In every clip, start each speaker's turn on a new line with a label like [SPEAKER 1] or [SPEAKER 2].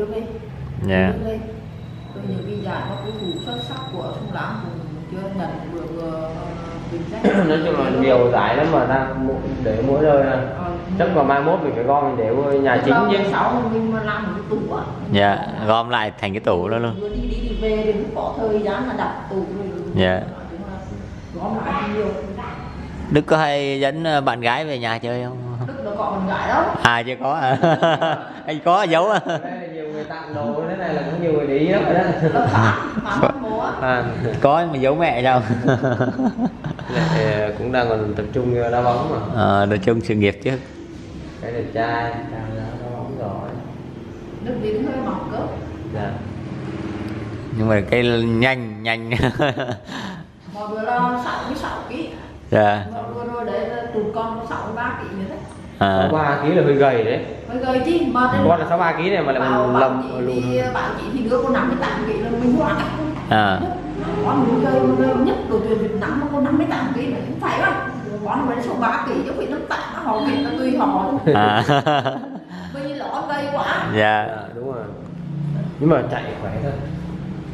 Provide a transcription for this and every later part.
[SPEAKER 1] đưa về
[SPEAKER 2] dạ.
[SPEAKER 1] Đưa lên rồi những cái giải mà cầu thủ xuất sắc của sông lam cũng chưa nhận vừa vừa ờ,
[SPEAKER 3] nói chung là nhiều giải lắm mà đang mu- để mỗi nơi.
[SPEAKER 1] Ờ,
[SPEAKER 3] chắc còn mai mốt mình phải gom mình để vô nhà chính chứ.
[SPEAKER 1] sáu mình mà làm một cái tủ á.
[SPEAKER 2] Dạ gom lại thành cái tủ đó luôn.
[SPEAKER 1] Vừa đi đi đi về thì cũng có thời gian là đặt tủ rồi.
[SPEAKER 2] Dạ.
[SPEAKER 1] gom lại nhiều.
[SPEAKER 2] Đức có hay dẫn ờ, bạn gái về nhà chơi không?
[SPEAKER 1] Đức nó có con gái đâu
[SPEAKER 2] à chưa có à. Anh có giấu à
[SPEAKER 3] tặng đồ thế này là cũng nhiều người để ý lắm rồi đó.
[SPEAKER 1] Á
[SPEAKER 3] à,
[SPEAKER 2] có mà giấu mẹ sao
[SPEAKER 3] lại cũng đang còn tập trung đá bóng mà.
[SPEAKER 2] Ờ nói chung sự nghiệp chứ.
[SPEAKER 3] Cái đẹp trai đang đá bóng giỏi
[SPEAKER 1] đức đi đứng hơi mỏng cơ.
[SPEAKER 3] Dạ.
[SPEAKER 2] Nhưng mà cái nhanh nhanh.
[SPEAKER 1] Mọi người lo sáu mươi sáu ký
[SPEAKER 2] dạ.
[SPEAKER 1] Mọi người rồi đấy là tụt con có sáu mươi ba ký nữa đấy
[SPEAKER 2] à,
[SPEAKER 3] sáu ba ký là hơi gầy đấy.
[SPEAKER 1] Mới gầy chi mà đến
[SPEAKER 3] con là sáu ba ký này mà lại
[SPEAKER 1] bảo
[SPEAKER 3] còn
[SPEAKER 1] bảo
[SPEAKER 3] lầm
[SPEAKER 1] chị
[SPEAKER 3] lùn.
[SPEAKER 1] đi bảo chị thì đứa mươi tám ký là mình hoa
[SPEAKER 2] à
[SPEAKER 1] con mình gầy nhất đội tuyển Việt Nam mà cô năm mươi tám ký là cũng phải không con mới số ba ký chứ phải năm tám họ ký là tùy họ
[SPEAKER 2] à
[SPEAKER 1] bây giờ lõ gầy quá.
[SPEAKER 2] Dạ.
[SPEAKER 3] Dạ đúng rồi. Nhưng mà chạy khỏe thôi.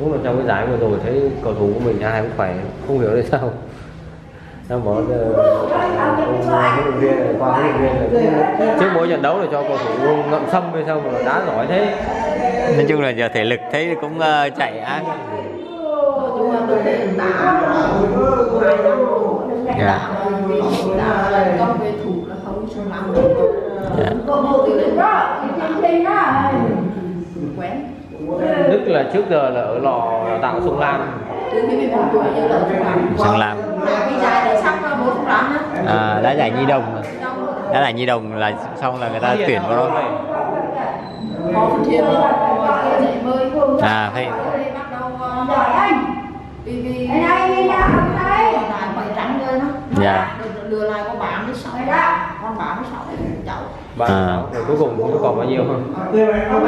[SPEAKER 3] Đúng là trong cái giải vừa rồi thấy cầu thủ của mình ai cũng khỏe không hiểu tại sao bỏ giờ huấn luyện viên qua huấn luyện viên trước mỗi trận đấu là cho cầu thủ ngậm sâm hay sao mà đá giỏi thế.
[SPEAKER 2] Nói chung là giờ thể lực thấy cũng ờ, chạy ác
[SPEAKER 1] đấy quen
[SPEAKER 3] Đức là trước giờ là ở lò đào tạo sông Lam.
[SPEAKER 1] Từ khi
[SPEAKER 2] à, đá giải nhi đồng đá giải nhi đồng là xong là người ta tuyển vào đó. À phải Dạ.
[SPEAKER 1] Lừa lại có bán đến sáu con bán đến sáu cháu
[SPEAKER 3] bạn
[SPEAKER 2] À.
[SPEAKER 3] rồi cuối cùng biết còn bao nhiêu không
[SPEAKER 1] không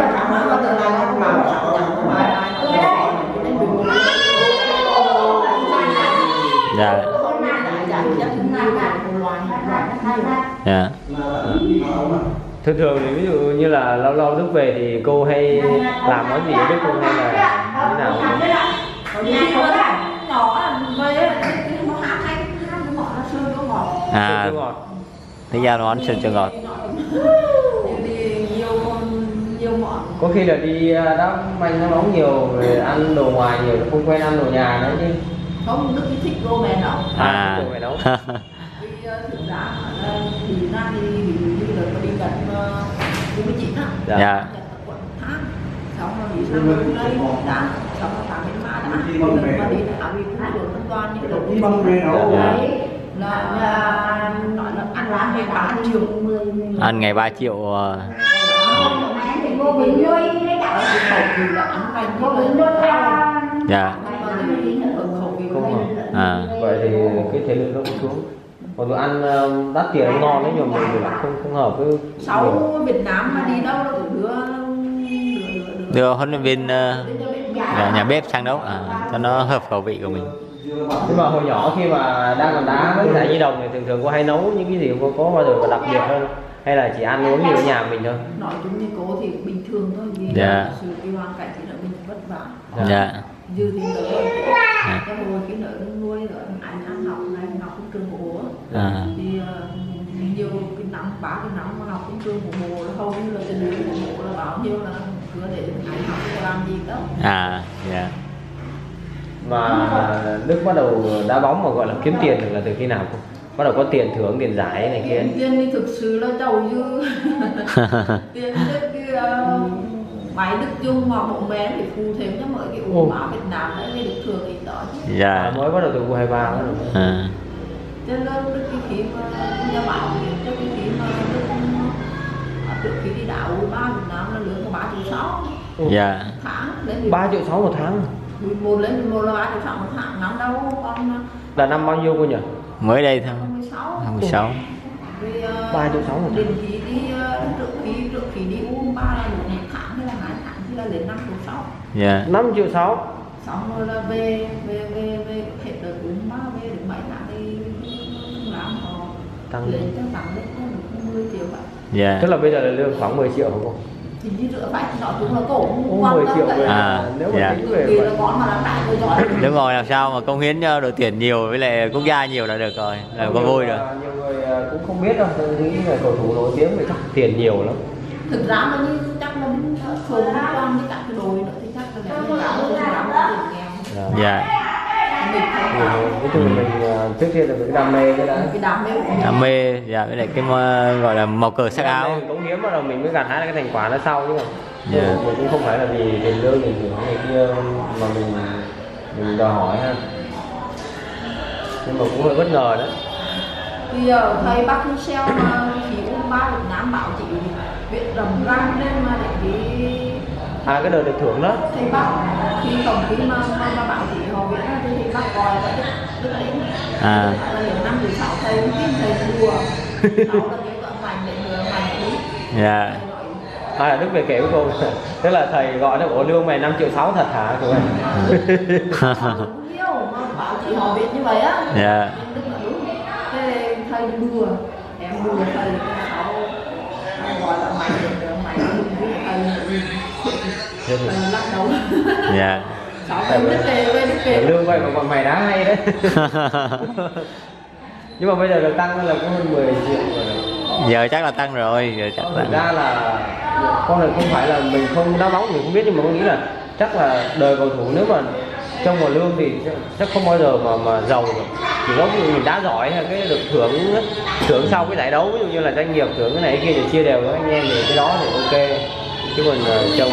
[SPEAKER 2] dạ.
[SPEAKER 3] Thường thường thì ví dụ như là lâu lâu Đức về thì cô hay làm món gì ở Đức không hay là như thế nào?
[SPEAKER 1] Nó nó nó nó ngọt.
[SPEAKER 2] à
[SPEAKER 3] Chưa ngọt
[SPEAKER 2] thế ra món sườn cho ngọt.
[SPEAKER 3] Có khi là đi à, đá banh đá bóng nhiều rồi ăn đồ ngoài nhiều không quen ăn đồ nhà nữa chứ.
[SPEAKER 1] Không đức thích
[SPEAKER 2] à
[SPEAKER 3] đồ ngoài nấu.
[SPEAKER 1] Thực ra ờ, thì ra thì ví dụ như là có đi gần bốn mươi chín á
[SPEAKER 3] Dạ.
[SPEAKER 2] dạ
[SPEAKER 1] quận tháng. Xong rồi đi sang bên đây. Đã xong rồi sang bên ma đã mà đi đã vì cũng được toàn đi về đâu?
[SPEAKER 2] Dạ.
[SPEAKER 1] là là nói là ăn lá về ba triệu
[SPEAKER 2] ăn ngày 3 triệu ờ, dạ.
[SPEAKER 3] Không
[SPEAKER 1] mình.
[SPEAKER 3] ngọt
[SPEAKER 2] à.
[SPEAKER 3] Vậy thì cái thể lực nó cũng xuống còn đồ ăn ờ, đắt tiền nó ngon đấy nhưng mà mình lại không không hợp với
[SPEAKER 1] sáu Việt Nam mà đi đâu là cũng đưa đưa
[SPEAKER 2] huấn luyện viên
[SPEAKER 1] bên
[SPEAKER 2] nhà, nhà bếp sang đấu à, cho nó hợp khẩu vị của mình.
[SPEAKER 3] Nhưng mà hồi nhỏ khi mà đang còn đá với giải nhi đồng thì thường thường có hay nấu những cái gì có, có bao giờ có đặc biệt hơn hay là chỉ ăn uống như ở nhà mình thôi?
[SPEAKER 1] Nói chung như cô thì bình thường thôi vì
[SPEAKER 2] Dạ.
[SPEAKER 1] là sự cái hoàn cảnh thì là mình vất vả.
[SPEAKER 3] Dạ.
[SPEAKER 2] dạ
[SPEAKER 1] dư thì nữa
[SPEAKER 2] Dạ.
[SPEAKER 1] cái hồi cái nợ nuôi nữa anh ăn học này học cũng trường bộ á.
[SPEAKER 2] à
[SPEAKER 1] thì ờ, nhiều cái năm ba cái năm mà học cũng trường bộ bộ là hầu như là tiền lương của bộ là bao nhiêu là cứ để anh học có làm gì đâu
[SPEAKER 2] à dạ
[SPEAKER 3] mà Đức bắt đầu đá bóng mà gọi là kiếm tiền được là từ khi nào không? Bắt đầu có tiền thưởng, tiền giải này kia.
[SPEAKER 1] tiền thì thực sự là giàu dư tiền cái ờ, máy đức chung hoặc bóng bé thì phụ thêm cho mỗi cái u báo Việt Nam đấy mới được thường thì đó chứ.
[SPEAKER 2] Dạ.
[SPEAKER 3] À, mới bắt đầu từ U23 bắt đầu.
[SPEAKER 2] à,
[SPEAKER 1] cho nên đức cái khi mà nhà bảo thì cho cái khi mà đức à, trước khi đi đảo u ba Việt Nam là lương có ba triệu sáu.
[SPEAKER 2] Dạ.
[SPEAKER 1] Tháng lên
[SPEAKER 3] 3 triệu 6 một tháng.
[SPEAKER 1] một lên 11 là ba triệu sáu một tháng. Năm đâu con
[SPEAKER 3] Là năm bao nhiêu cô nhỉ?
[SPEAKER 2] mới đây thôi.
[SPEAKER 1] 16
[SPEAKER 2] 26
[SPEAKER 1] Vì, ờ,
[SPEAKER 3] Ba triệu sáu một
[SPEAKER 1] ờ, trước khi trước khi đi u ba một tháng là là lên năm triệu sáu
[SPEAKER 2] dạ.
[SPEAKER 3] 5 triệu 6.
[SPEAKER 1] xong rồi là về về về về hết đợt u ba về được bảy tháng thì không làm họ
[SPEAKER 3] Tăng
[SPEAKER 1] lên. cho tăng lên được 10 triệu vậy
[SPEAKER 2] dạ.
[SPEAKER 3] Tức là bây giờ là lương khoảng 10 triệu hả cô?
[SPEAKER 1] thì đi rửa phải nói chung là cổ cũng
[SPEAKER 3] Cũng
[SPEAKER 1] quan
[SPEAKER 3] 10
[SPEAKER 1] tâm
[SPEAKER 3] triệu
[SPEAKER 1] vậy.
[SPEAKER 3] về.
[SPEAKER 2] À,
[SPEAKER 3] nếu mà
[SPEAKER 2] dạ.
[SPEAKER 3] tính về mà
[SPEAKER 1] là con mà làm đại người giỏi
[SPEAKER 2] đúng rồi làm sao mà công hiến cho đội tuyển nhiều với lại quốc gia nhiều là được rồi là có vui rồi.
[SPEAKER 3] nhiều người à, cũng không biết đâu tôi nghĩ là cầu thủ nổi tiếng thì chắc tiền nhiều lắm.
[SPEAKER 1] Thực ra là như chắc thường liên quan với cả cái đội nữa thì chắc là cái
[SPEAKER 3] Dạ.
[SPEAKER 2] dạ
[SPEAKER 1] mình
[SPEAKER 3] Ừ,
[SPEAKER 1] là
[SPEAKER 3] nói chung mình trước kia là cái đam mê cái
[SPEAKER 1] cái đam mê mình
[SPEAKER 2] đam mê dạ với lại cái mà gọi là màu cờ sắc áo.
[SPEAKER 3] cống hiến bắt đầu mình mới gặt hái được cái thành quả nó sau chứ mà
[SPEAKER 2] Dạ.
[SPEAKER 3] mình cũng không phải là vì tiền lương tiền thưởng này kia mà mình mình đòi hỏi ha. Nhưng mà cũng hơi bất ngờ đấy
[SPEAKER 1] thì giờ thầy bác Michel mà thì cũng ba Việt Nam bảo chị biết rầm rang nên mà để đi.
[SPEAKER 3] À cái đợt được thưởng đó.
[SPEAKER 1] Thầy bác khi tổng khi mà mà, mà bảo chị họ biết thì thầy bác gọi là đức đức
[SPEAKER 2] À.
[SPEAKER 1] là năm thứ sáu thầy biết thầy đùa sáu là cái cỡ mạnh để người mạnh
[SPEAKER 2] dạ.
[SPEAKER 3] À đức về kể với cô. Tức là thầy gọi nó ủa lương mày 5 triệu sáu thật hả cô ơi?
[SPEAKER 1] Bảo chị họ biết như vậy á.
[SPEAKER 2] Dạ.
[SPEAKER 1] Thầy đùa em đùa thầy gọi là mạnh để người mạnh đi thầy thầy lắc đầu
[SPEAKER 2] dạ
[SPEAKER 1] kể
[SPEAKER 3] lương vậy mà bọn mày đá hay đấy. Nhưng mà bây giờ được tăng là cũng hơn 10 triệu rồi.
[SPEAKER 2] Giờ chắc là tăng rồi giờ chắc là
[SPEAKER 3] ra là con này không phải là mình không đá bóng mình không biết nhưng mà con nghĩ là chắc là đời cầu thủ nếu mà trong vào lương thì chắc- không bao giờ mà mà giàu được. Chỉ có mình đá giỏi hay cái được thưởng thưởng sau cái giải đấu. Ví dụ như là doanh nghiệp thưởng cái này cái kia thì chia đều với anh em thì cái đó thì ok chứ còn ờ,
[SPEAKER 1] cùng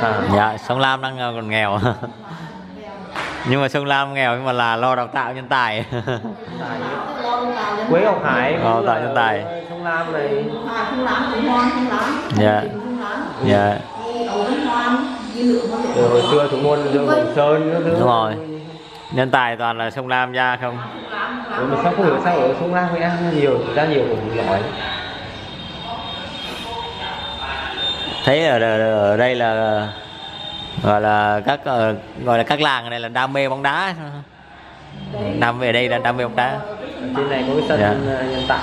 [SPEAKER 1] ờ,
[SPEAKER 3] à
[SPEAKER 2] dạ sông lam đang ờ, còn nghèo. Nhưng mà sông lam nghèo nhưng mà là lo đào tạo nhân tài.
[SPEAKER 3] Quế Ngọc Hải cũng
[SPEAKER 2] tại
[SPEAKER 3] là
[SPEAKER 2] nhân tài.
[SPEAKER 3] sông Lam này.
[SPEAKER 1] Cũng lắm
[SPEAKER 2] Dạ. Dạ.
[SPEAKER 3] Hồi xưa thủ môn Dương Hồng Sơn thứ.
[SPEAKER 2] Đúng rồi. Nhân tài toàn là sông lam ra không?
[SPEAKER 3] Ủa mà sao không hiểu sao ở sông Lam Nghệ An nhiều ra nhiều thủ giỏi
[SPEAKER 2] thấy ở, ở, ở đây là gọi là các ờ, gọi là các làng này là đam mê bóng đá. Đam mê ở đây là đam mê bóng đá.
[SPEAKER 3] Ở trên này có cái sân
[SPEAKER 2] Dạ.
[SPEAKER 3] ờ, nhân tạo.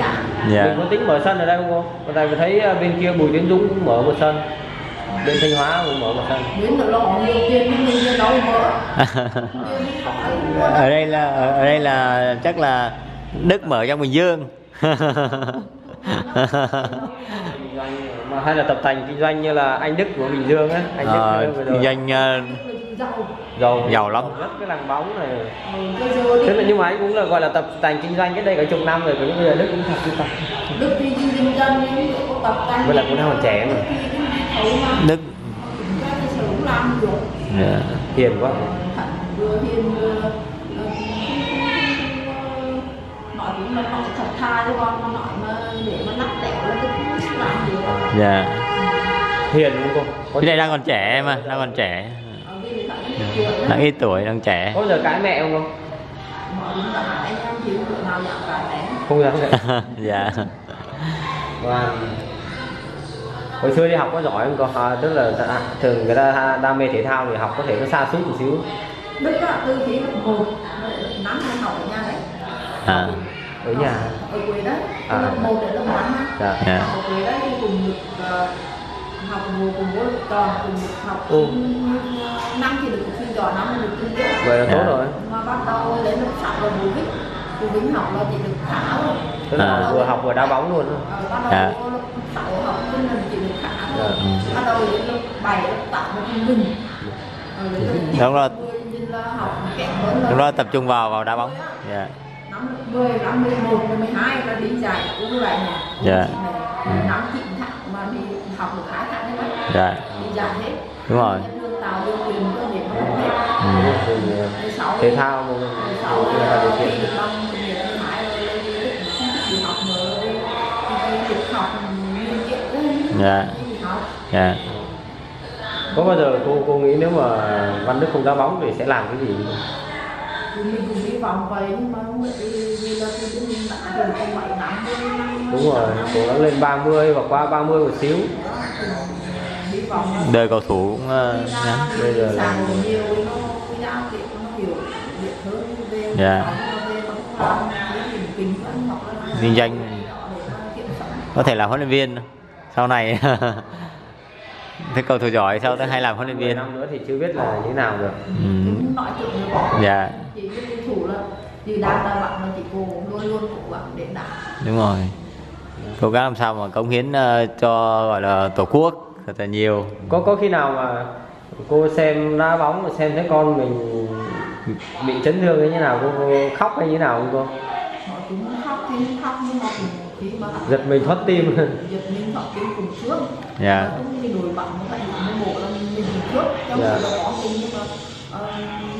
[SPEAKER 1] Cả.
[SPEAKER 2] Dạ.
[SPEAKER 3] Mình có tính mở sân ở đây không cô? Tại vì thấy ờ, bên kia Bùi Tiến Dũng cũng mở một sân. Bên Thanh Hóa cũng mở một sân.
[SPEAKER 2] Ở đây là ở đây là chắc là đức mở trong bình dương
[SPEAKER 3] mà hay là tập thành kinh doanh như là anh Đức của Bình Dương á anh Đức
[SPEAKER 2] Ờ,
[SPEAKER 3] vừa rồi.
[SPEAKER 2] kinh doanh ờ,
[SPEAKER 1] giàu
[SPEAKER 3] giàu
[SPEAKER 2] lắm.
[SPEAKER 3] rất cái làng bóng này thế là nhưng mà anh cũng là gọi là tập tành kinh doanh cái đây cả chục năm rồi còn bây giờ Đức cũng thật đi tập
[SPEAKER 1] Đức đi kinh doanh tập tành
[SPEAKER 3] Với lại cũng đang còn trẻ mà.
[SPEAKER 2] Đức
[SPEAKER 1] thì cũng
[SPEAKER 2] dạ.
[SPEAKER 3] hiền quá
[SPEAKER 1] hiền ờ, là nói thật tha chứ con mà nói mà để mà lắc lẻo là cũng làm được
[SPEAKER 2] dạ.
[SPEAKER 3] Hiền đúng không? Có,
[SPEAKER 2] cái này đang còn trẻ mà đang còn trẻ.
[SPEAKER 1] Thạnh chưa
[SPEAKER 2] đang ít tuổi đang trẻ.
[SPEAKER 3] Có giờ cãi mẹ không không? Không dám cãi
[SPEAKER 2] dạ.
[SPEAKER 3] Và hồi xưa đi học có giỏi không cô? À, tức là thường người ta đam mê thể thao thì học có thể nó xa suốt một xíu.
[SPEAKER 1] Đức từ khi lớp một năm hay học ở nhà đấy.
[SPEAKER 2] À
[SPEAKER 3] ở nhà
[SPEAKER 1] ở quê đấy
[SPEAKER 3] À.
[SPEAKER 1] lớp một lớp năm á
[SPEAKER 3] dạ
[SPEAKER 2] dạ
[SPEAKER 1] ở quê đấy thì cùng được ờ, học ngồi cùng với toàn cùng được học
[SPEAKER 3] Ừ.
[SPEAKER 1] năm thì được chuyên giỏi năm được chuyên tiếp
[SPEAKER 3] vậy là tốt
[SPEAKER 2] Dạ.
[SPEAKER 3] rồi
[SPEAKER 1] mà bắt đầu đến lớp sáu là bố vĩnh bố vĩnh học là chỉ được khá thôi
[SPEAKER 3] tức là
[SPEAKER 2] À.
[SPEAKER 3] vừa học vừa đá bóng luôn
[SPEAKER 1] Ờ, bắt đầu
[SPEAKER 2] Dạ.
[SPEAKER 1] lớp sáu học là chỉ được khá thôi
[SPEAKER 3] Dạ.
[SPEAKER 2] Ừ.
[SPEAKER 1] bắt đầu đến lớp bảy lớp tám là chín,
[SPEAKER 2] Đúng rồi. lúc đó tập trung vào vào đá bóng dạ
[SPEAKER 1] năm 10, năm 11, năm 12 là đi dạy cũng lại nè
[SPEAKER 2] Dạ.
[SPEAKER 1] năm chín tháng mà đi học được hai tháng đấy
[SPEAKER 2] dạ
[SPEAKER 1] đi dạy hết
[SPEAKER 2] Đúng rồi.
[SPEAKER 1] Lương điều kiện cho để mà học hết
[SPEAKER 2] ừ.
[SPEAKER 3] Ờ, thể thao
[SPEAKER 1] sáu
[SPEAKER 3] điều kiện
[SPEAKER 1] bằng thứ hai rồi đi học nữa đi việc học kết đấy
[SPEAKER 2] Dạ. dạ
[SPEAKER 3] có bao giờ cô cô nghĩ nếu mà Văn Đức không đá bóng thì sẽ làm cái gì
[SPEAKER 1] thì mình cũng hy vọng vậy nhưng mà không biết vì vì là cái mình đã được không bảy năm mươi năm
[SPEAKER 3] đúng rồi cố gắng lên 30 và qua 30 một xíu.
[SPEAKER 2] Đời cầu thủ cũng ngắn
[SPEAKER 3] Bây giờ là-
[SPEAKER 2] Dạ.
[SPEAKER 1] kinh doanh
[SPEAKER 2] có thể là huấn luyện viên sau này thế cầu thủ giỏi sau đó hay làm huấn luyện
[SPEAKER 3] 10
[SPEAKER 2] viên?
[SPEAKER 3] Năm nữa thì chưa biết là như thế nào được.
[SPEAKER 2] Ừ. dạ.
[SPEAKER 1] chỉ biết thủ là như đang ta bạn là chỉ cô luôn luôn cố gắng để đạt
[SPEAKER 2] đúng rồi. Cố gắng làm sao mà cống hiến ờ, cho gọi là tổ quốc thật là nhiều.
[SPEAKER 3] Có có khi nào mà cô xem đá bóng mà xem thấy con mình bị chấn thương như nào cô, cô khóc hay như nào không cô?
[SPEAKER 1] Họ cũng khóc thì khóc nhưng mà khi mà
[SPEAKER 3] giật mình thoát tim.
[SPEAKER 1] Giật mình họ kiếm cùng trước.
[SPEAKER 2] Dạ.
[SPEAKER 1] Cũng như đội bạn nó tại những bộ là mình trước. Trong
[SPEAKER 3] Dạ.
[SPEAKER 1] sự là có tình nhưng mà ờ,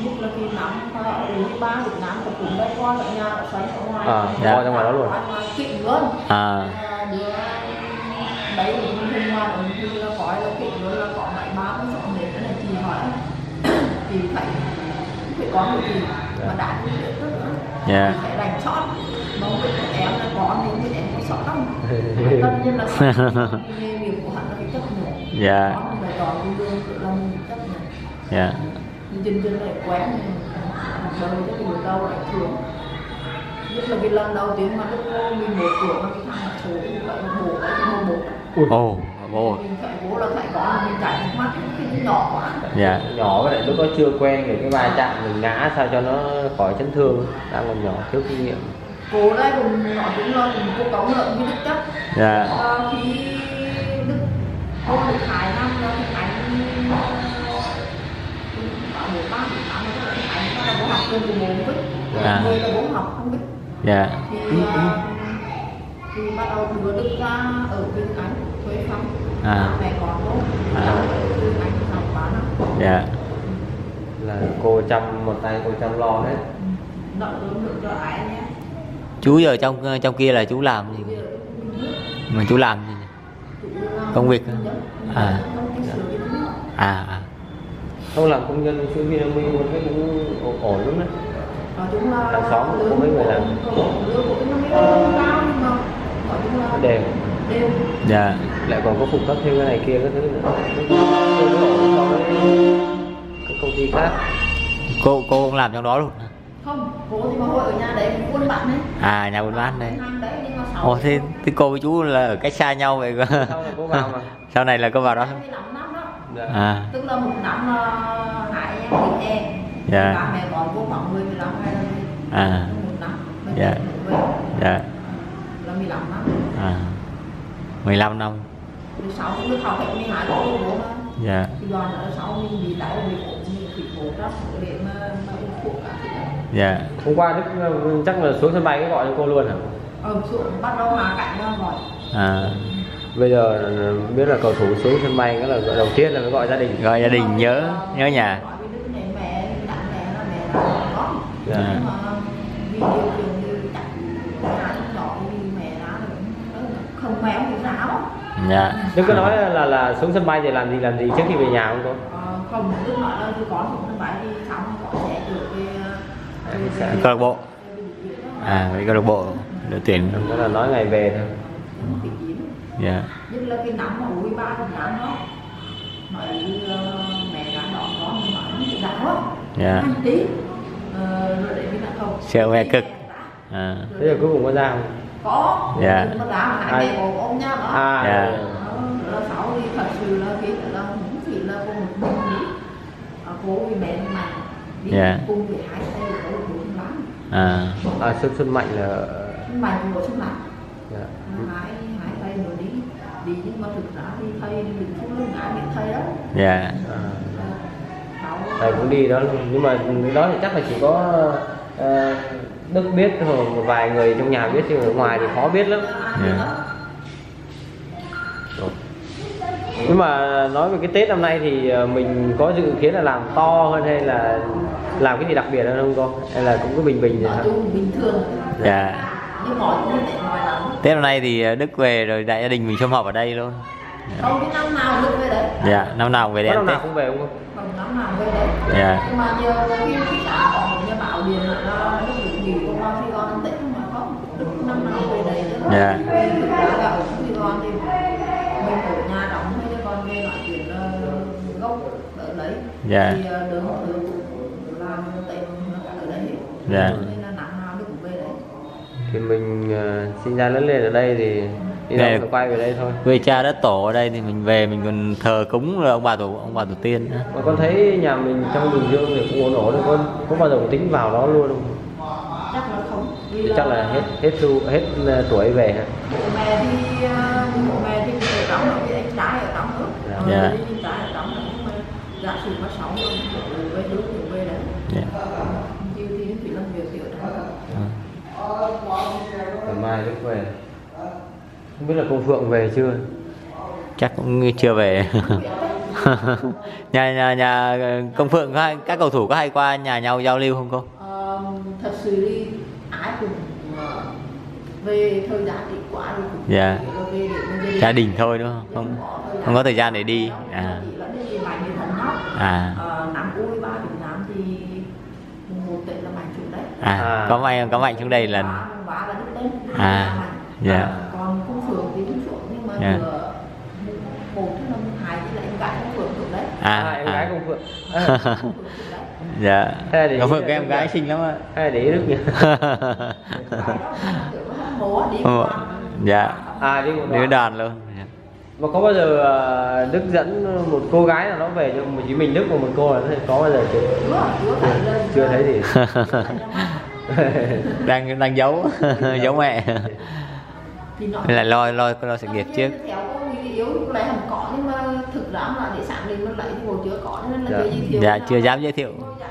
[SPEAKER 1] nhất là khi nắm ở thứ ba Việt Nam của cũng đây qua lại nhà ở xoay ở ngoài
[SPEAKER 3] À,
[SPEAKER 2] dạ.
[SPEAKER 3] ra ngoài đó luôn.
[SPEAKER 1] Kiện luôn.
[SPEAKER 2] À.
[SPEAKER 1] Đứa đấy thì mình hôm qua là gọi là kiện luôn là có mấy ba cái giọng đến là chị hỏi. Chị phải phải có một gì mà đã như rất nữa
[SPEAKER 2] dạ.
[SPEAKER 1] Chị phải đánh sót mong được em là có nếu như em có sót không tất nhiên là nghiệp của hắn là chấp nhận
[SPEAKER 2] dạ.
[SPEAKER 1] Là
[SPEAKER 2] dạ.
[SPEAKER 1] Chân chân này quen đời rất nhiều đau lại thường nhất là cái lần đầu tiên mà lúc cô mình một tuổi mà cái thằng như vậy mà bố ấy mà bố
[SPEAKER 2] ồ bố
[SPEAKER 1] mình phải bố là phải có là mình chảy nước mắt cái nhỏ quá
[SPEAKER 2] dạ.
[SPEAKER 3] Nhỏ với lại lúc đó chưa quen thì cái va chạm mình ngã sao cho nó khỏi chấn thương. Đang còn nhỏ thiếu kinh nghiệm
[SPEAKER 1] cô đây cũng nói cũng là cũng cô cống lợn như đức chất
[SPEAKER 2] dạ
[SPEAKER 1] Ờ, khi đức cô được hai năm là thì anh bảo bố ba thì tám là anh là bố học trên của bố biết
[SPEAKER 2] À.
[SPEAKER 1] người là bố học không biết
[SPEAKER 2] dạ
[SPEAKER 1] thì ờ, thì bắt đầu đưa đức ra ở bên anh thuế phong
[SPEAKER 2] À.
[SPEAKER 1] mẹ con bố
[SPEAKER 2] À.
[SPEAKER 1] anh học bán năm
[SPEAKER 2] dạ
[SPEAKER 3] là cô chăm một tay cô chăm lo hết
[SPEAKER 1] nợ lớn được cho ai nhé
[SPEAKER 2] chú giờ trong trong kia là chú làm gì?
[SPEAKER 1] Biết
[SPEAKER 2] mà chú làm gì Công việc
[SPEAKER 1] giống-
[SPEAKER 2] À.
[SPEAKER 1] cái thứ
[SPEAKER 2] à à.
[SPEAKER 3] Không làm công nhân viên mình muốn thấy cũng ổn- ổn lắm đấy
[SPEAKER 1] là
[SPEAKER 3] Hàng xóm có mấy người làm.
[SPEAKER 1] cái không
[SPEAKER 3] đều.
[SPEAKER 2] Dạ.
[SPEAKER 3] Lại còn có phụ cấp thêm cái này kia các thứ nữa. So với các công ty khác.
[SPEAKER 2] Cô cô cũng làm trong đó luôn?
[SPEAKER 1] Không bố thì mà hồi ở nhà đấy buôn bạn đấy.
[SPEAKER 2] À nhà buôn bán
[SPEAKER 1] đấy. Sáu
[SPEAKER 2] ồ thế, thế cô với chú là ở cách xa nhau vậy cơ?
[SPEAKER 3] Sau này cô vào mà.
[SPEAKER 2] Sau này là cô vào đó.
[SPEAKER 1] Lăm đó.
[SPEAKER 3] Dạ.
[SPEAKER 2] à.
[SPEAKER 1] Tức là một năm là hai em một em.
[SPEAKER 2] Dạ.
[SPEAKER 1] ba mẹ con bố khoảng mười mười lăm hai năm
[SPEAKER 2] à.
[SPEAKER 1] Một năm
[SPEAKER 2] Dạ. dạ.
[SPEAKER 1] Là mười lăm năm.
[SPEAKER 2] À. 15 năm.
[SPEAKER 1] Mười sáu học hệ mười hai mà
[SPEAKER 2] dạ.
[SPEAKER 1] Thì đoàn ở sau mình bị đau bị ốm bị ốm đó. Để mà mà phụ cả thứ đó
[SPEAKER 2] dạ.
[SPEAKER 3] Hôm qua đức ờ, chắc là xuống sân bay cái gọi cho cô luôn hả?
[SPEAKER 1] Ờ xuống bắt đầu hạ cảnh ra rồi.
[SPEAKER 2] À.
[SPEAKER 3] Bây giờ ờ, biết là cầu thủ xuống sân bay cái là gọi đầu tiên là phải gọi gia đình.
[SPEAKER 2] Gọi gia đình nhớ nhớ nhà.
[SPEAKER 3] Dạ.
[SPEAKER 1] mà nó nó
[SPEAKER 2] dạ.
[SPEAKER 3] Đức có nói là là xuống sân bay thì làm gì làm gì trước khi về nhà không cô?
[SPEAKER 1] Ờ, không tức nói là tôi có xuống sân bay đi xong có sẽ được
[SPEAKER 3] sẽ-
[SPEAKER 2] câu lạc bộ. À với câu lạc bộ đội tuyển.
[SPEAKER 3] Đó là nói ngày về thôi.
[SPEAKER 1] Chín
[SPEAKER 2] dạ.
[SPEAKER 1] Nhất là cái nắm mà uống ba thì nắm đó. Nói như ờ, mẹ đã đón con nhưng mà nó bị đau quá
[SPEAKER 2] Dạ.
[SPEAKER 1] anh tí. Ờ, rồi để nặng không
[SPEAKER 2] Sợ mẹ cực. à.
[SPEAKER 3] Thế giờ cuối cùng có ra không?
[SPEAKER 1] Có.
[SPEAKER 2] Dạ.
[SPEAKER 1] nhưng đá mà hai
[SPEAKER 3] Ai-
[SPEAKER 1] mẹ ôm ôm nhau đó.
[SPEAKER 3] À.
[SPEAKER 2] Dạ.
[SPEAKER 1] Đó, là sáu thì thật sự là cái là cũng chỉ là cô một mình đi. À, cô vì mẹ mà đi
[SPEAKER 2] Dạ.
[SPEAKER 1] cùng với hai tay của cô bốn lắm
[SPEAKER 2] à.
[SPEAKER 3] À xuân xuân mạnh là
[SPEAKER 1] mà của sinh mạng
[SPEAKER 3] dạ.
[SPEAKER 1] hai hai tay rồi đi. Đi nhưng mà thực ra thì thầy đừng không lưng ngại biết thầy đó
[SPEAKER 2] dạ.
[SPEAKER 1] Sáu-
[SPEAKER 3] thầy cũng đi đó luôn. Nhưng mà cái đó thì chắc là chỉ có ờ, đức biết thôi. Một vài người trong nhà biết chứ ở ngoài thì khó biết lắm.
[SPEAKER 2] Dạ.
[SPEAKER 3] Nhưng mà nói về cái tết năm nay thì ờ, mình có dự kiến là làm to hơn hay là làm cái gì đặc biệt hơn không cô? Hay là cũng cứ bình bình vậy
[SPEAKER 1] chung bình thường.
[SPEAKER 2] Dạ.
[SPEAKER 1] Nhưng nói cũng để nói lắm
[SPEAKER 2] tết năm nay thì đức về rồi đại gia đình mình sum họp ở đây luôn.
[SPEAKER 1] Không cái năm nào được về đấy.
[SPEAKER 2] Dạ năm nào cũng về đây
[SPEAKER 3] năm nào không về không
[SPEAKER 1] không năm nào về đấy.
[SPEAKER 2] Dạ.
[SPEAKER 1] Nhưng mà giờ khi khi có một nhà bảo điện là nó được nghỉ công an Sài Gòn ăn Tết mà không được năm nào về đấy. Nữa
[SPEAKER 2] Dạ.
[SPEAKER 1] Cũng về đấy.
[SPEAKER 3] Ờ, sinh ra lớn lên ở đây thì đi đâu quay về đây thôi.
[SPEAKER 2] quê cha đất tổ ở đây thì mình về mình còn thờ cúng ông bà tổ ông bà tổ tiên nữa.
[SPEAKER 3] mà con thấy nhà mình trong bình dương thì cũng ổn ổn đấy con có bao giờ tính vào đó luôn. Không
[SPEAKER 1] chắc là không. Vì
[SPEAKER 3] thì chắc là hết hết thu hết ờ, tuổi về hả
[SPEAKER 1] mẹ thì bố mẹ thì ở trong với anh trai ở trong nữa
[SPEAKER 3] Dạ.
[SPEAKER 2] Dạ.
[SPEAKER 1] đi anh trai ở trong đó nhưng mà giả sử mà sống rồi thì về nước thì về đấy.
[SPEAKER 2] Dạ.
[SPEAKER 1] nhiều thì phải làm việc thì ở đó
[SPEAKER 3] ngày mai lúc về. Không biết là công phượng về chưa?
[SPEAKER 2] Chắc cũng chưa về. Nhà nhà nhà công phượng có hay, các cầu thủ có hay qua nhà nhau giao lưu không cô?
[SPEAKER 1] Ờ, thật sự đi ai cũng ờ, về thời gian thì quá rồi cũng
[SPEAKER 2] Dạ.
[SPEAKER 1] về để
[SPEAKER 2] gia đình thôi đúng không? Không không có thời gian để đi. À
[SPEAKER 1] chỉ là đi bài để thần nhóc
[SPEAKER 2] à
[SPEAKER 1] Ờ, năm u ba Việt Nam thì mùng một tết là mạnh xuống đấy
[SPEAKER 2] à
[SPEAKER 3] À.
[SPEAKER 2] có mạnh có mạnh xuống đây lần
[SPEAKER 1] ba là nước tên
[SPEAKER 2] À, dạ.
[SPEAKER 1] Ờ, còn cung phượng thì cũng xuống nhưng mà
[SPEAKER 2] Dạ.
[SPEAKER 1] vừa một thứ năm hai thì là em gái cung phượng xuống đấy
[SPEAKER 2] à,
[SPEAKER 3] em gái
[SPEAKER 2] à.
[SPEAKER 3] phượng à,
[SPEAKER 1] Cung phượng
[SPEAKER 2] dạ
[SPEAKER 3] Thế thì-
[SPEAKER 2] công phượng các em gái xinh lắm ạ
[SPEAKER 3] hay để
[SPEAKER 1] đi
[SPEAKER 2] mộ.
[SPEAKER 1] qua.
[SPEAKER 2] dạ
[SPEAKER 3] à đi đoạn.
[SPEAKER 2] đoàn luôn.
[SPEAKER 3] Mà có bao giờ ờ, đức dẫn một cô gái nào đó về cho một chỉ mình đức và một cô là có bao giờ chưa?
[SPEAKER 1] Chưa, chưa thấy
[SPEAKER 3] gì.
[SPEAKER 2] Đang đang giấu giấu mẹ.
[SPEAKER 1] Thì nó-
[SPEAKER 2] lại lo lo lo sự nghiệp trước.
[SPEAKER 1] ra là nó là
[SPEAKER 3] Dạ.
[SPEAKER 2] dạ chưa dám giới thiệu.
[SPEAKER 1] Dạ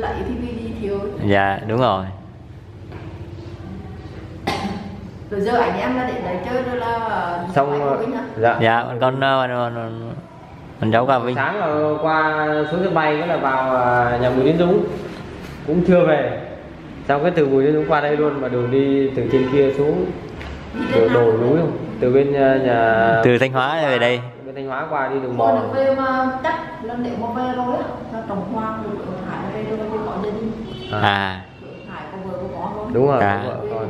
[SPEAKER 1] giới thiệu
[SPEAKER 2] dạ đúng rồi.
[SPEAKER 1] Rồi giờ anh em là để đấy chơi rồi là
[SPEAKER 3] xong ờ, dạ.
[SPEAKER 2] Dạ con con con, con, con cháu cả vinh.
[SPEAKER 3] Sáng là qua xuống sân bay cái là vào à, nhà Bùi Tiến Dũng. Cũng chưa về. Xong cái từ Bùi Tiến Dũng qua đây luôn mà đường đi từ trên kia xuống
[SPEAKER 1] Đi
[SPEAKER 3] đồi
[SPEAKER 1] Nam.
[SPEAKER 3] núi không? Từ bên à, nhà
[SPEAKER 2] từ thanh hóa về đây.
[SPEAKER 3] Bên Thanh Hóa qua đi đường mòn.
[SPEAKER 1] được về mà chắc là nếu mà về rồi á. Là trồng hoa được ở Hải về rồi thì có gia đình
[SPEAKER 3] à,
[SPEAKER 2] à
[SPEAKER 1] Hải có vợ có con luôn
[SPEAKER 3] đúng rồi.
[SPEAKER 2] À.
[SPEAKER 3] đúng rồi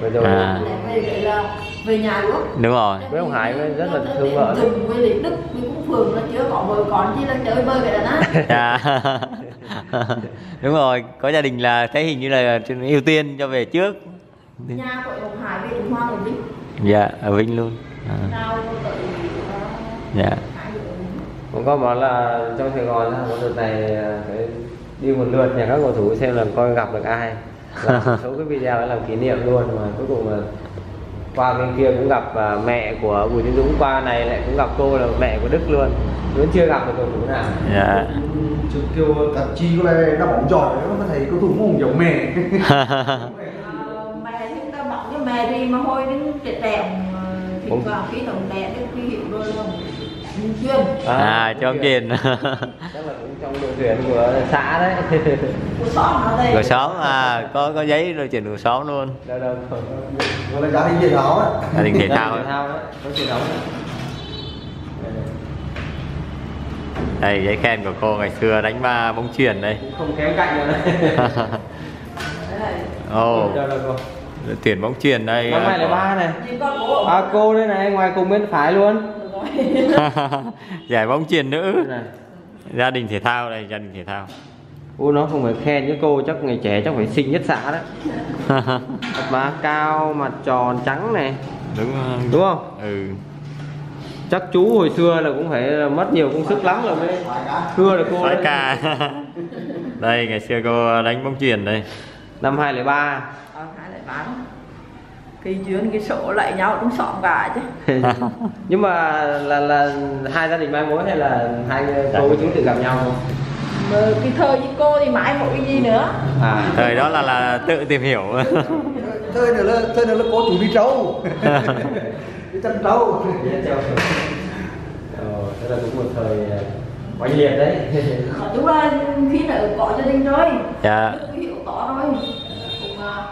[SPEAKER 3] rồi.
[SPEAKER 1] rồi.
[SPEAKER 2] À.
[SPEAKER 1] Về vậy là về nhà luôn.
[SPEAKER 2] Đúng rồi.
[SPEAKER 3] Với ông Hải rất là thương vợ.
[SPEAKER 1] Dùng với Lý Đức với cũng Phường là chưa có vợ con chỉ là chơi bơi vậy đó
[SPEAKER 2] dạ đúng rồi có gia đình là thấy hình như là ưu tiên cho về trước.
[SPEAKER 1] Nhà của ông Hải về Trung Hoa một đi
[SPEAKER 2] dạ ở vinh luôn. À, dạ.
[SPEAKER 3] cũng có bảo là trong Sài Gòn á, một đợt này à, phải đi một lượt nhà các cầu thủ xem là coi gặp được ai làm một số cái video để làm kỷ niệm luôn mà cuối cùng là qua bên kia cũng gặp à, mẹ của Bùi Tiến Dũng qua này lại cũng gặp cô là mẹ của Đức luôn. Vẫn chưa gặp được cầu thủ nào.
[SPEAKER 2] Dạ.
[SPEAKER 4] Chứ kêu tạp chí có lẽ đá bóng giỏi nó có thấy cầu thủ không giống mẹ.
[SPEAKER 1] Ờ, mẹ thì ta bỏng cái mẹ thì mà hồi đến trẻ trẻ thì
[SPEAKER 3] Ủa?
[SPEAKER 1] vào kỹ tổng đẻ đến ký hiệu rồi là chuyên
[SPEAKER 2] à cho ông truyền
[SPEAKER 3] chắc là cũng trong đội tuyển của xã đấy.
[SPEAKER 1] Của xóm nó đây
[SPEAKER 2] của xóm à có có giấy rồi chuyển của xóm luôn.
[SPEAKER 3] Đâu đâu
[SPEAKER 4] gọi là giá đi về tháo á?
[SPEAKER 2] Gia đình thể thao
[SPEAKER 3] thể
[SPEAKER 2] ấy.
[SPEAKER 3] thao đấy có truyền thống
[SPEAKER 2] đây. Giấy khen của cô ngày xưa đánh ba bóng chuyền đây.
[SPEAKER 3] Cũng không kém cạnh nữa đấy.
[SPEAKER 1] Đây.
[SPEAKER 2] ồ.
[SPEAKER 3] Cô
[SPEAKER 2] tuyển bóng chuyền đây
[SPEAKER 3] năm hai là ba này. À cô đây này ngoài cùng bên phải luôn
[SPEAKER 2] giải bóng chuyền nữ.
[SPEAKER 3] Này.
[SPEAKER 2] Gia đình thể thao đây gia đình thể thao.
[SPEAKER 3] Ô nó không phải khen với cô chắc ngày trẻ chắc phải xinh nhất xã đấy. Mặt má cao, mặt tròn trắng này.
[SPEAKER 2] Đúng
[SPEAKER 3] Đúng không?
[SPEAKER 2] ừ.
[SPEAKER 3] Chắc chú hồi xưa là cũng phải là mất nhiều công sức lắm rồi mới thưa được cô đấy.
[SPEAKER 2] ca. Đây ngày xưa cô đánh bóng chuyền đây.
[SPEAKER 3] Năm 2003
[SPEAKER 1] Ờ, hai lại bán cái chuyến cái sổ lại nhau cũng sọm cả chứ.
[SPEAKER 3] Nhưng mà là là hai gia đình mai mối hay là hai cô với chú tự gặp nhau không?
[SPEAKER 1] mà cái thời với cô thì mãi mỗi cái gì nữa?
[SPEAKER 3] À
[SPEAKER 2] thời đó là là tự tìm hiểu.
[SPEAKER 4] Thời nữa là, thời nữa là cô chủ đi trâu. Đi chăn trâu.
[SPEAKER 3] Ờ, thế là cũng một thời à, oanh liệt đấy.
[SPEAKER 1] Chung là khi là có gia đình rồi.
[SPEAKER 2] Dạ.
[SPEAKER 1] Đức hiểu tỏ rồi cũng à,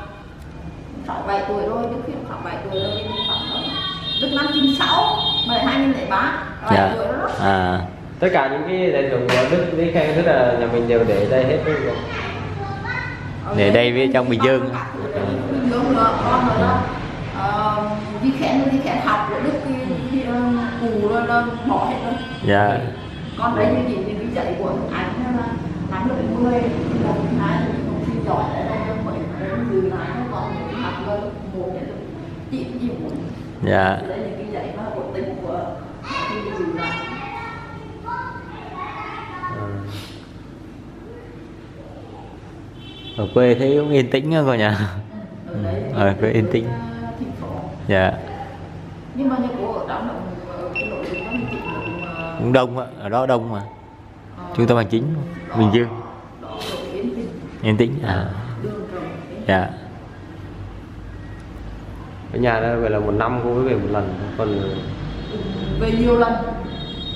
[SPEAKER 1] sáu bảy tuổi rồi Đức hiểu sáu bảy tuổi rồi Đức khoảng đó. Đức năm chín sáu mà lại hai nghìn lẻ ba. Bảy
[SPEAKER 2] dạ.
[SPEAKER 1] tuổi đó.
[SPEAKER 2] À.
[SPEAKER 3] Tất cả những cái giải thưởng của Đức với Khang tức là nhà mình đều để đây hết đúng không?
[SPEAKER 2] để đây với trong bình dương.
[SPEAKER 1] Bình Dương nữa con rồi đó. Ờ, đi khẽn đi khẽn học của Đức thì, thì ờ, cù rồi là bỏ hết rồi
[SPEAKER 2] dạ.
[SPEAKER 1] Con đấy như chị thì đi dạy của anh là năm lớp mười một hai thì không thi giỏi đấy là không phải đến từ lại nó còn nhiều
[SPEAKER 2] dạ.
[SPEAKER 1] Đấy là cái dạy mà của tính của khi đi dù lại
[SPEAKER 2] ở quê thấy cũng yên tĩnh nhỉ?
[SPEAKER 1] Ở đấy
[SPEAKER 2] Ừ, ở quê yên tĩnh.
[SPEAKER 1] phố
[SPEAKER 2] dạ.
[SPEAKER 1] Nhưng mà như cô ở đó là ở cái nội dung đó mình là cũng,
[SPEAKER 2] đông á ở đó đông mà.
[SPEAKER 1] Ờ,
[SPEAKER 2] trung tâm hành chính bình dương.
[SPEAKER 1] yên tĩnh.
[SPEAKER 2] À. Dạ
[SPEAKER 3] ở nhà đó vậy là một năm cô mới về một lần còn
[SPEAKER 1] về nhiều lần?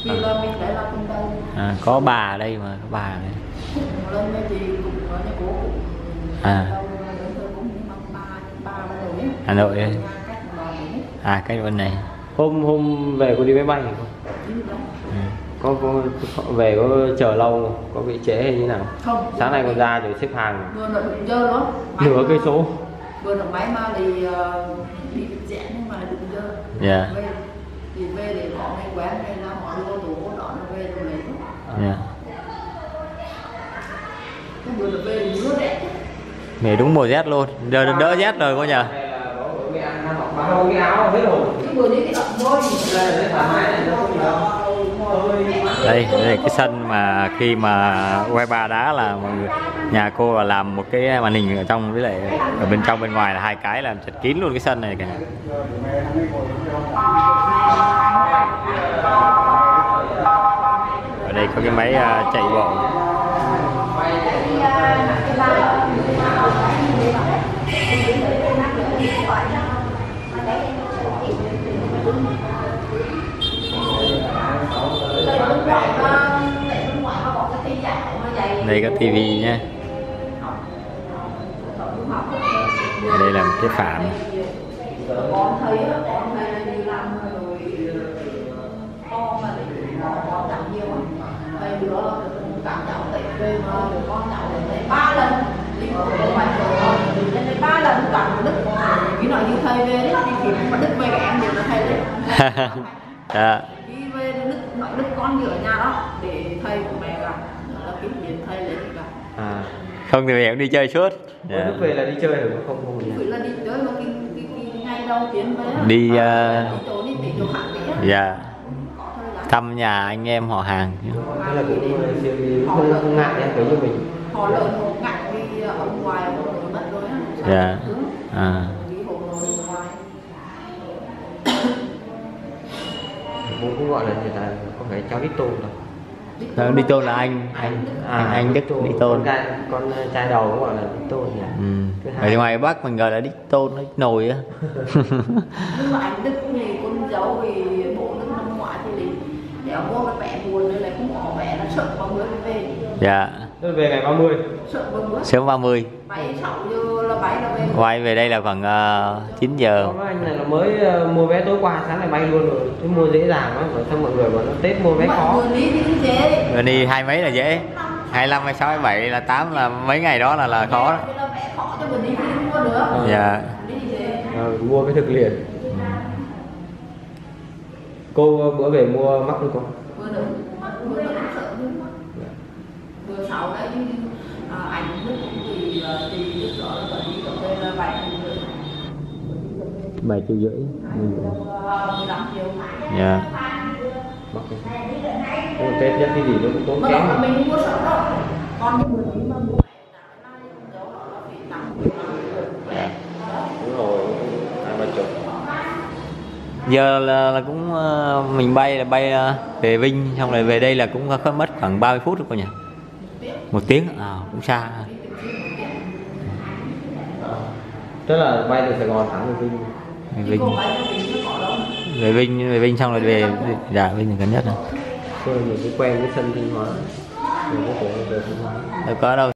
[SPEAKER 1] Vì là mình đã là cùng đâu
[SPEAKER 2] à, có bà ở đây mà có bà ở đây.
[SPEAKER 1] Cùng lần với chị cùng ở nhà cố cũng
[SPEAKER 2] À. Hà Nội
[SPEAKER 1] cách ấy.
[SPEAKER 2] À cái bên này.
[SPEAKER 3] Hôm hôm về cô đi máy bay không
[SPEAKER 1] đó
[SPEAKER 2] ừ.
[SPEAKER 3] có, có, có về có chờ lâu không? có bị trễ hay như nào?
[SPEAKER 1] Không.
[SPEAKER 3] Sáng nay còn ra rồi xếp hàng.
[SPEAKER 1] Vừa dơ luôn Máy
[SPEAKER 3] nửa cây số.
[SPEAKER 1] Vừa là máy mà thì ờ, đi rẽ nhưng mà đụng dơ.
[SPEAKER 2] Dạ.
[SPEAKER 1] về. Thì về để có người quen hay là họ đưa tủ đón nó về rồi lấy
[SPEAKER 2] dạ.
[SPEAKER 1] Cái vừa là về thì mưa rẽ
[SPEAKER 2] Mẹ đúng mùa rét luôn. Đỡ đỡ, đỡ rét rồi cô nhỉ?
[SPEAKER 3] Bà không cái áo hết rồi
[SPEAKER 1] cái vừa đi cái ẩm môi.
[SPEAKER 3] Đây, thoải mái này, nó không gì đâu
[SPEAKER 2] đây đây cái sân mà khi mà quay ba đá là mọi người nhà cô là làm một cái màn hình ở trong, với lại ở bên trong, bên ngoài là hai cái làm chật kín luôn cái sân này cả nhà. ở đây có cái máy ờ, chạy bộ đây có tivi nhé đây là một cái phản.
[SPEAKER 1] Ba lần đi ba lần một đức cái nói như thầy về đấy thì mà đức về em đều là thầy đấy đi về đức đức con như ở nhà đó để thầy của mẹ gặp là kiếm tiền thầy lấy thì gặp
[SPEAKER 3] à
[SPEAKER 2] không thì mẹ cũng đi chơi suốt dạ.
[SPEAKER 3] lúc về là đi chơi rồi không không ở.
[SPEAKER 1] Gửi là đi chơi mà cái, cái, cái ngày đầu tiên về.
[SPEAKER 2] Đi,
[SPEAKER 1] Ờ,
[SPEAKER 2] ờ,
[SPEAKER 1] đi đi á.
[SPEAKER 2] dạ
[SPEAKER 1] gian.
[SPEAKER 2] thăm nhà anh em họ hàng
[SPEAKER 3] thế là cũng ờ, không, không ngại nha kiểu như mình
[SPEAKER 1] họ lợn một ngặt vì ông ngoài ông mất rồi á
[SPEAKER 2] Dạ. à
[SPEAKER 1] ngoài
[SPEAKER 3] cũng, gọi là gì là có phải cháu đít tôn đâu
[SPEAKER 2] Ờ, đi tôn là anh. anh. Anh, anh đức đi tôn.
[SPEAKER 3] con trai con trai đầu cũng gọi là đít tôn nhỉ?
[SPEAKER 2] Ừ.
[SPEAKER 3] Thứ
[SPEAKER 2] ở ngoài bắc mình gọi là đích tôn đích nồi á.
[SPEAKER 1] Nhưng mà anh đức thì con dâu vì bộ đức năm ngoái thì đi để ông mua cái mẹ buồn nên là không có mẹ nó sợ mọi người về.
[SPEAKER 2] Dạ
[SPEAKER 3] Thế về ngày 30
[SPEAKER 1] sợ mọi người
[SPEAKER 2] sớm 30
[SPEAKER 1] bảy sáu giờ là bảy là về.
[SPEAKER 2] Quay về đây là khoảng uh, 9 giờ.
[SPEAKER 3] Có anh này là mới ờ, mua vé tối qua sáng nay bay luôn rồi. Thế mua dễ dàng lắm bởi sao mọi người bảo nó Tết mua vé
[SPEAKER 1] mọi
[SPEAKER 3] khó.
[SPEAKER 1] người đi thì chế
[SPEAKER 2] rồi đi hai mấy là dễ. 25, 26, 27 là 8 là mấy ngày đó là là khó đó.
[SPEAKER 1] Mua được.
[SPEAKER 2] Dạ.
[SPEAKER 3] Ờ, mua cái thực liền. Cô bữa về mua mắc được không?
[SPEAKER 1] Vừa đứng vừa sau đấy à, ảnh đức thì à, thì đức đó là đi cà phê là bảy người
[SPEAKER 2] 7 triệu rưỡi
[SPEAKER 1] mười lăm triệu
[SPEAKER 2] dạ.
[SPEAKER 3] Mà Tết nhất cái gì nó cũng tốn
[SPEAKER 1] mà
[SPEAKER 3] kém
[SPEAKER 1] là mình mua sợ đâu còn những người mà mua
[SPEAKER 2] dạ. Giờ là, là cũng ờ, mình bay là bay ờ, về Vinh xong rồi về đây là cũng mất khoảng 30 phút rồi cô nhỉ một tiếng à cũng xa.
[SPEAKER 3] Tức là bay từ Sài Gòn thẳng về Vinh.
[SPEAKER 2] về Vinh
[SPEAKER 1] mình
[SPEAKER 2] về Vinh về Vinh xong rồi về dạ Vinh là gần nhất rồi.
[SPEAKER 3] Chơi nhiều cái quen cái sân Thanh Hóa. Rồi có thể về Thanh Hóa.
[SPEAKER 2] Đâu có đâu